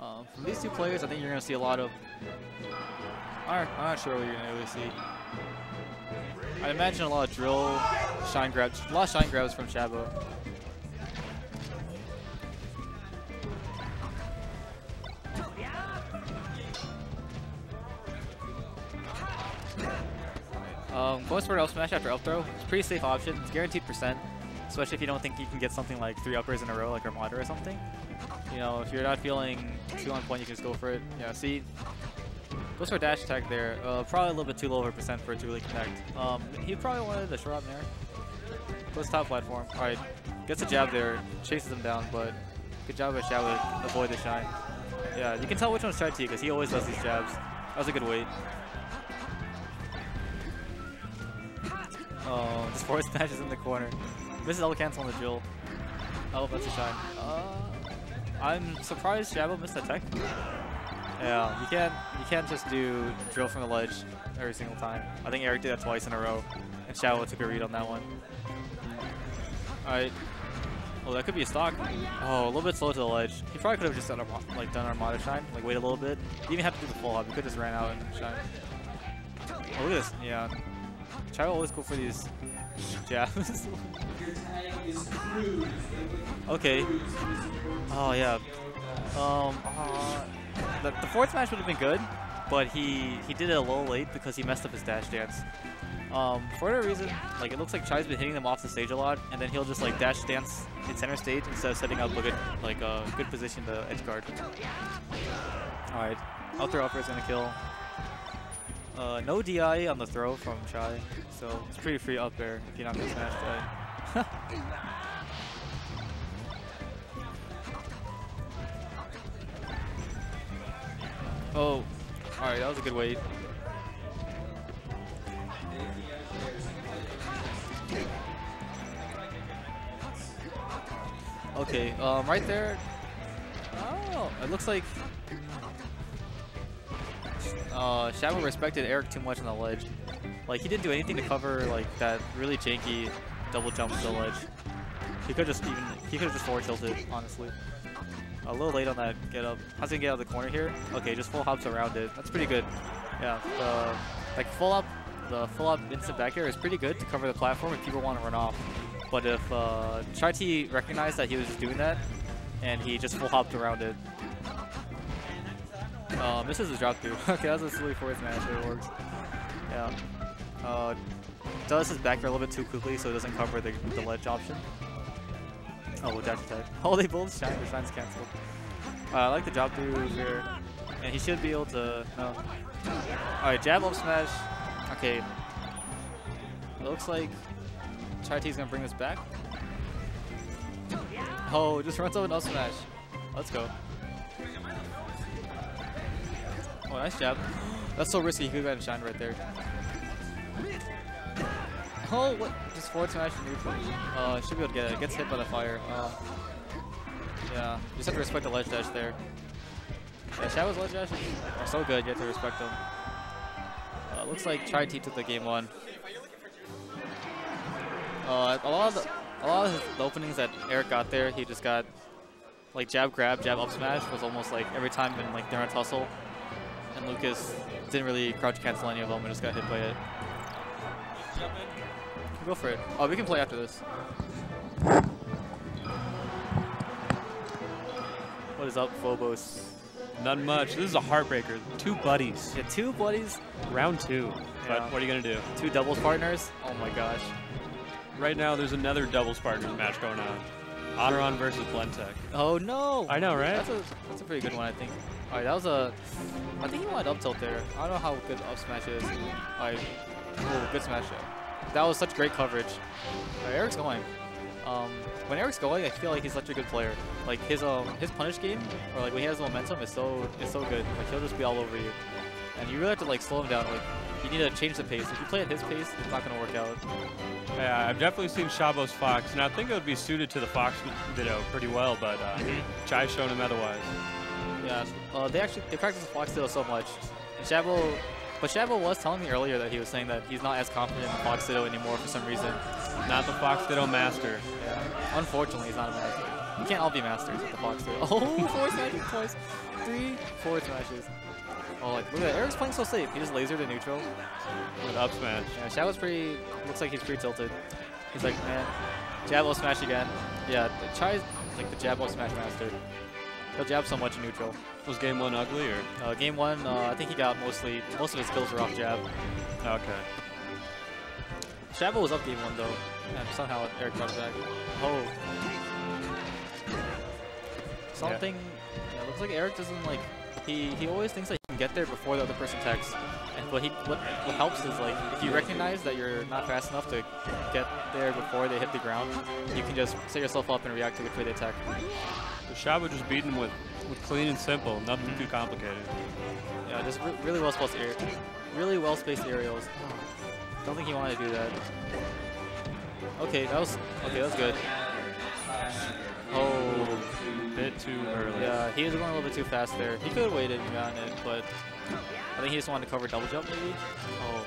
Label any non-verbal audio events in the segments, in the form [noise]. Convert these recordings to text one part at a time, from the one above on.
Um, from these two players, I think you're going to see a lot of... I'm not sure what you're going to really see. I imagine a lot of drill, shine grabs, a lot of shine grabs from Shabo. Um, going for an up smash after up throw, it's a pretty safe option. It's guaranteed percent, especially if you don't think you can get something like three uppers in a row, like Armada or something. You know, if you're not feeling too on point, you can just go for it. Yeah, see, goes for dash attack there. Uh, probably a little bit too low of a percent for it to really connect. Um, he probably wanted the short up there. Goes top platform. All right, gets a jab there, chases him down, but good job by Shabo to avoid the shine. Yeah, you can tell which one's Chai T because he always does these jabs. That was a good wait. Oh, this forward [laughs] smash is in the corner. Misses double cancel on the drill. Oh, that's a shine. Uh, I'm surprised Shabo missed that tech. Yeah, you can't you can't just do drill from the ledge every single time. I think Eric did that twice in a row, and Shabo took a read on that one. Alright. Oh, that could be a stock. Oh, a little bit slow to the ledge. He probably could have just done, like done Armada shine, like wait a little bit. He even have to do the full hop. He could just ran out and shine. Oh, look at this. Yeah. Try to always go for these jabs. [laughs] okay. Oh yeah. Um. Uh, the, the fourth match would have been good, but he he did it a little late because he messed up his dash dance. Um, for whatever reason, like it looks like Chai's been hitting them off the stage a lot, and then he'll just like dash dance in center stage instead of setting up a good like a uh, good position to edge guard. All right, up throw upper is gonna kill. Uh, no DI on the throw from Chai, so it's pretty free up there if you're not gonna smash Chai. [laughs] oh, alright, that was a good wait. Okay, um, right there. Oh, it looks like uh, Shabo respected Eric too much on the ledge. Like, he didn't do anything to cover, like, that really janky double jump to the ledge. He could just even, he could have just forward tilted, honestly. A little late on that get up. How's he gonna get out of the corner here? Okay, just full hops around it. That's pretty good. Yeah, the, like, full up, the full up instant back air is pretty good to cover the platform if people want to run off. But if uh, Chai T recognized that he was just doing that, and he just full hopped around it, um, this is a drop through. [laughs] okay, that's a silly forward smash, it works. Yeah. Uh, does his back a little bit too quickly so it doesn't cover the, the ledge option. Oh, dash attack. [laughs] Oh, they both shine. The shine's canceled. Uh, I like the drop through here. And he should be able to... No. Alright, jab up smash. Okay. It looks like Chai is gonna bring this back. Oh, just runs up an up smash. Let's go. Nice jab. That's so risky. He could have shined right there. Oh, what? Just forward smash neutral. Uh, should be able to get it. Gets hit by the fire. Uh, yeah, just have to respect the ledge dash there. Yeah, Shabo's ledge dash are so good. You have to respect them. Uh, looks like Chai T took the game one. Uh, a lot of the, a lot of the openings that Eric got there, he just got like jab grab, jab up smash was almost like every time in like during a tussle and Lucas didn't really crouch cancel any of them and just got hit by it. Go for it. Oh, we can play after this. What is up, Phobos? Not much. This is a heartbreaker. Two buddies. Yeah, two buddies. Round two. But Yeah. what are you going to do? Two doubles partners. Oh my gosh. Right now, there's another doubles partners match going on. Oteron versus Blentech. Oh no. I know, right? That's a that's a pretty good one, I think. All right, that was a. I think he wanted up tilt there. I don't know how good up smash is. All right, oh, good smash there. That was such great coverage. Right, Eric's going. Um, when Eric's going, I feel like he's such a good player. Like his um his punish game, or like when he has momentum, is so is so good. Like he'll just be all over you, and you really have to like slow him down. Like you need to change the pace. If you play at his pace, it's not gonna work out. Yeah, I've definitely seen Shabo's Fox, and I think it would be suited to the Fox Ditto pretty well, but uh, [laughs] Chai's shown him otherwise. Yeah, uh, they actually they practice Fox Ditto so much. And Shabo, but Shabo was telling me earlier that he was saying that he's not as confident in Fox Ditto anymore for some reason. Not the Fox Ditto master. Yeah, unfortunately, he's not a master. You can't all be masters with the Fox too. [laughs] Oh, four smashes twice. Three, four smashes. Oh, like, look at that. Eric's playing so safe. He just lasered to neutral. With up smash. Yeah, Shabo's pretty, looks like he's pretty tilted. He's like, man, jab will smash again. Yeah, Chai's like the jab will smash master. He'll jab so much in neutral. Was game one ugly or? Uh, game one, uh, I think he got mostly, most of his kills were off jab. Okay. Shabo was up game one though, and somehow Eric brought it back. Oh. Something, yeah. looks like Eric doesn't like, he, he always thinks that he can get there before the other person techs. What, he, what, what helps is like, if you recognize that you're not fast enough to get there before they hit the ground, you can just set yourself up and react to way they attack. So Shabo just beating with, with clean and simple, nothing Mhm. too complicated. Yeah, just re really well spaced air, really well spaced aerials. Don't think he wanted to do that. Okay, that was okay. That was good. Oh, a Bit too early. yeah, he was going a little bit too fast there. He could have waited and gotten it, but I think he just wanted to cover double jump maybe. Oh,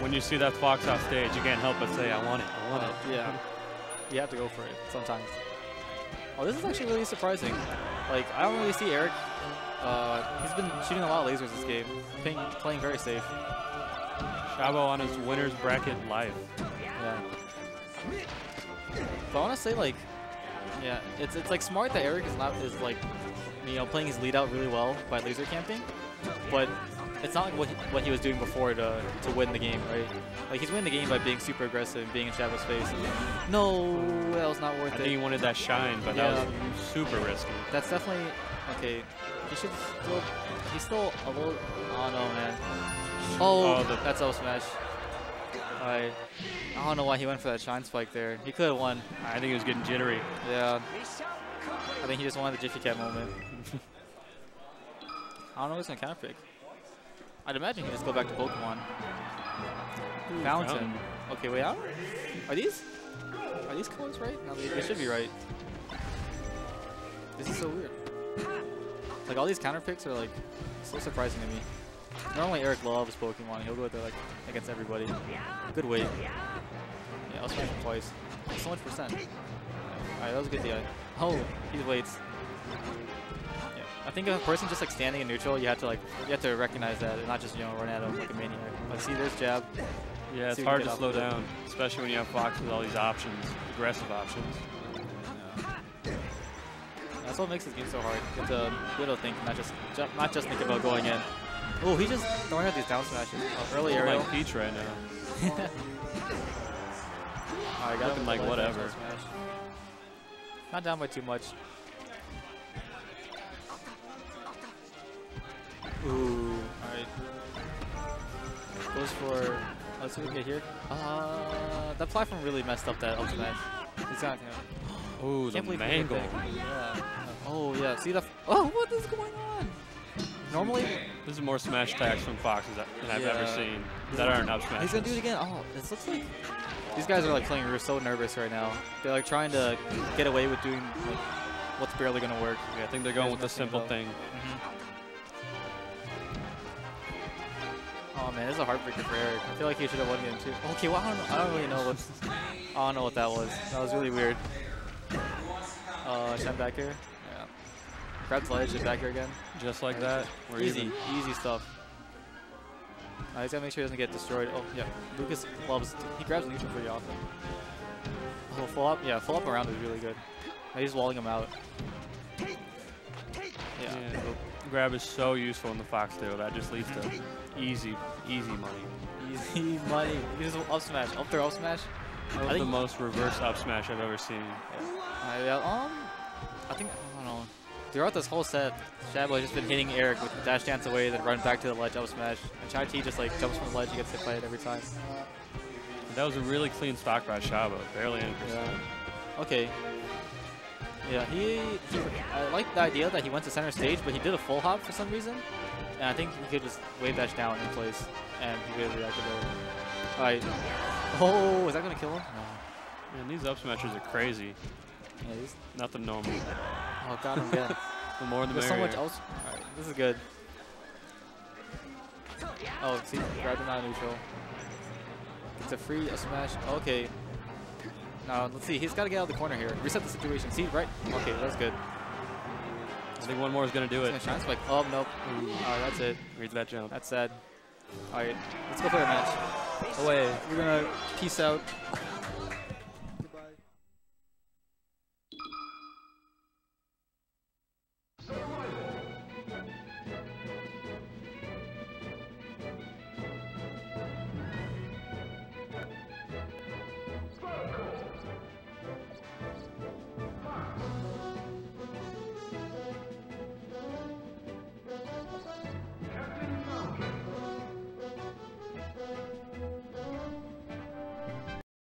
when you see that Fox off stage, you can't help but say, I want it, I want uh, it. yeah. You have to go for it sometimes. Oh, this is actually really surprising. Like, I don't really see Eric. Uh, he's been shooting a lot of lasers this game, playing, playing very safe. Shabo on his winner's bracket life. Yeah. But I want to say like, yeah, it's it's like smart that Eric is not is like, you know, playing his lead out really well by laser camping, but it's not like what he, what he was doing before to to win the game, right? Like he's winning the game by being super aggressive, and being in Shabo's face. No, that was not worth I it. think he wanted that shine, but that was super risky. That's definitely okay. He should still. He's still a little. Oh no, man. Oh, Oh, that's L smash. Alright. I don't know why he went for that shine spike there. He could have won. I think he was getting jittery. Yeah. I think he just wanted the Jiffy Cat moment. [laughs] I don't know who's gonna counter pick. I'd imagine he just go back to Pokemon. Fountain. Fountain. Okay, wait. I don't, are these? Are these colors right? No, they, they should be right. This is so weird. Like all these counter picks are like so surprising to me. Normally Eric loves Pokemon. He'll go there like against everybody. Good weight. Yeah, I'll smash him twice. So much percent. Alright, that was a good DI. Oh, he waits. I think if a person just like standing in neutral, you have to like you have to recognize that and not just you know run at him like a maniac. But see, there's jab. Yeah, it's See if we hard to slow down, especially when you have Fox with all these options, aggressive options. That's what makes this game so hard. You have to be able to think, not just ju not just think about going in. Oh, he's just throwing out these down smashes. Oh, early I'm aerial. like Peach right now. [laughs] Alright, got Looking with like whatever. smash. Not down by too much. Ooh, alright. Goes for. Let's see what we get here. Uh, that platform really messed up that up smash. He's not gonna. Ooh, the Can't believe he did mangle. Yeah. Oh yeah. See the. oh, what is going on? Normally, This is more smash attacks from Foxes that- than I've ever seen that aren't up smash. he's gonna do it again. Oh, this looks like these guys are like playing We're so nervous right now. They're like trying to get away with doing like what's barely gonna work. Yeah, I think they're going with the simple thing. Oh man, this is a heartbreaker for Eric. I feel like he should have won game two. Okay, well I don't know. I don't really know what. I don't know what that was. That was really weird. Uh, shine back here. Yeah. Grabs ledge, and back here again. Just like that. We're easy, even. easy stuff. Uh, he's gotta make sure he doesn't get destroyed. Oh yeah, Lucas loves. He grabs neutral pretty often. Oh, full up. Yeah, full up around is really good. Now he's walling him out. Yeah. Yeah, the grab is so useful in the Fox duo. That just leads to easy, easy money. Easy [laughs] money. He just up smash, up throw, up smash. That I was the most reverse up smash I've ever seen. Uh, yeah, um, I think I don't know. Throughout this whole set, Shabo has just been hitting Eric with dash dance away, then run back to the ledge up smash. And Chai T just like jumps from the ledge, and gets hit by it every time. That was a really clean stock by Shabo. Barely any percent. Yeah. Okay. Yeah, he, he I like the idea that he went to center stage, but he did a full hop for some reason. And I think he could just wave dash down in place, and he could react to it. Alright. Oh, is that gonna kill him? No. Man, these up smashes are crazy. Yeah, he's, Nothing normal. oh, got him again. [laughs] The more the There's so much else. Alright, this is good. Oh, see, grabbed him out neutral. It's a free a smash. Okay. Now, let's see. He's got to get out of the corner here. Reset the situation. See, right? Okay, that's good. I think one more is going to do it. shine spike. Oh, nope. Alright, that's it. Reads that jump. That's sad. Alright, let's go play a match. Away. We're gonna peace out.